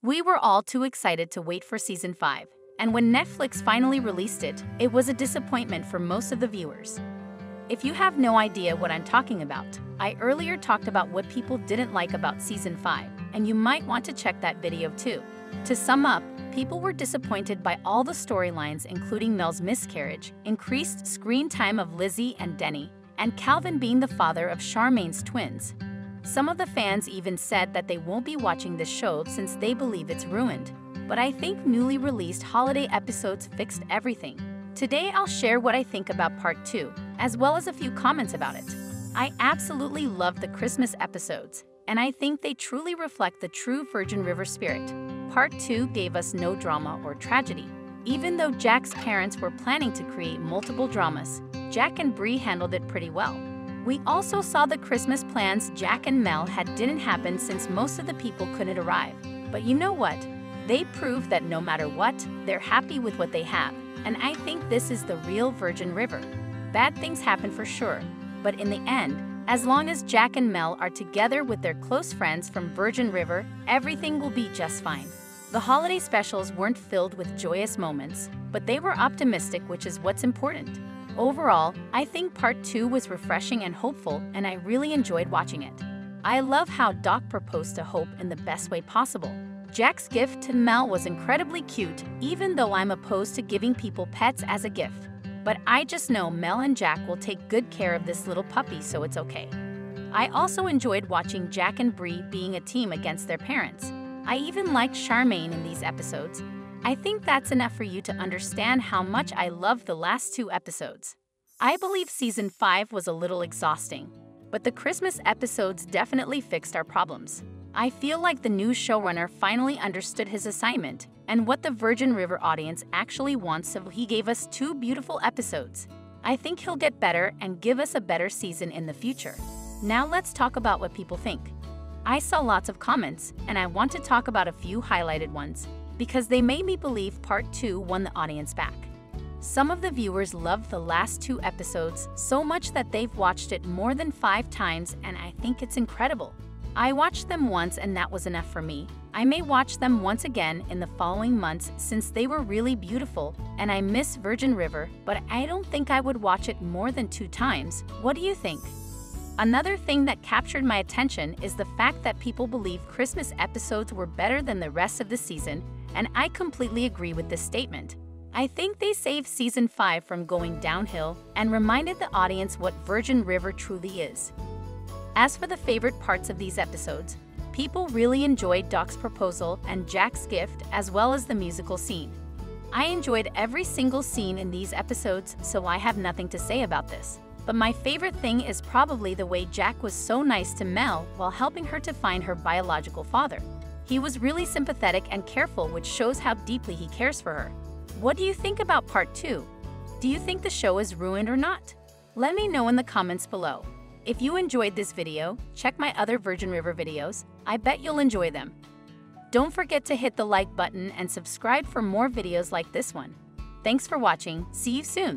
We were all too excited to wait for season 5, and when Netflix finally released it, it was a disappointment for most of the viewers. If you have no idea what I'm talking about, I earlier talked about what people didn't like about season 5, and you might want to check that video too. To sum up, people were disappointed by all the storylines including Mel's miscarriage, increased screen time of Lizzie and Denny, and Calvin being the father of Charmaine's twins. Some of the fans even said that they won't be watching the show since they believe it's ruined. But I think newly released holiday episodes fixed everything. Today I'll share what I think about part 2, as well as a few comments about it. I absolutely love the Christmas episodes, and I think they truly reflect the true Virgin River spirit. Part 2 gave us no drama or tragedy. Even though Jack's parents were planning to create multiple dramas, Jack and Bree handled it pretty well. We also saw the Christmas plans Jack and Mel had didn't happen since most of the people couldn't arrive. But you know what? They proved that no matter what, they're happy with what they have. And I think this is the real Virgin River. Bad things happen for sure, but in the end, as long as Jack and Mel are together with their close friends from Virgin River, everything will be just fine. The holiday specials weren't filled with joyous moments, but they were optimistic, which is what's important. Overall, I think part 2 was refreshing and hopeful, and I really enjoyed watching it. I love how Doc proposed to Hope in the best way possible. Jack's gift to Mel was incredibly cute, even though I'm opposed to giving people pets as a gift. But I just know Mel and Jack will take good care of this little puppy, so it's okay. I also enjoyed watching Jack and Bree being a team against their parents. I even liked Charmaine in these episodes. I think that's enough for you to understand how much I love the last two episodes. I believe season 5 was a little exhausting, but the Christmas episodes definitely fixed our problems. I feel like the new showrunner finally understood his assignment and what the Virgin River audience actually wants, so he gave us two beautiful episodes. I think he'll get better and give us a better season in the future. Now let's talk about what people think. I saw lots of comments, and I want to talk about a few highlighted ones, because they made me believe part 2 won the audience back. Some of the viewers loved the last two episodes so much that they've watched it more than five times, and I think it's incredible. I watched them once and that was enough for me. I may watch them once again in the following months since they were really beautiful and I miss Virgin River, but I don't think I would watch it more than two times. What do you think? Another thing that captured my attention is the fact that people believe Christmas episodes were better than the rest of the season, and I completely agree with this statement. I think they saved season 5 from going downhill and reminded the audience what Virgin River truly is. As for the favorite parts of these episodes, people really enjoyed Doc's proposal and Jack's gift as well as the musical scene. I enjoyed every single scene in these episodes, so I have nothing to say about this. But my favorite thing is probably the way Jack was so nice to Mel while helping her to find her biological father. He was really sympathetic and careful, which shows how deeply he cares for her. What do you think about part 2? Do you think the show is ruined or not? Let me know in the comments below. If you enjoyed this video, check my other Virgin River videos. I bet you'll enjoy them. Don't forget to hit the like button and subscribe for more videos like this one. Thanks for watching. See you soon.